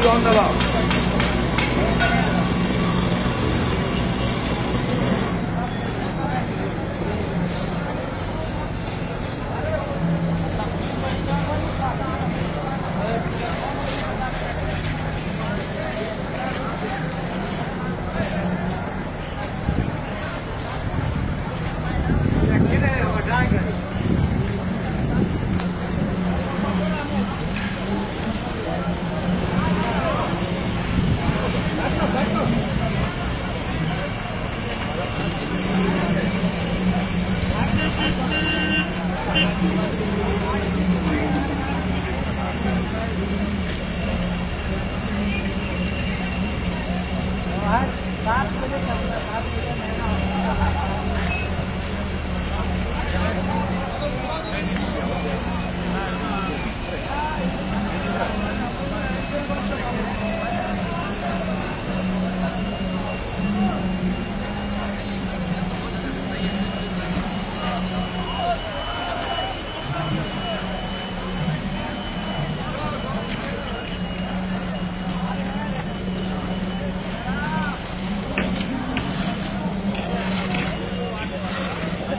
belong road. सात बजे सात बजे मैं